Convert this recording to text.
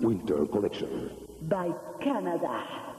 Winter Collection. by Canada.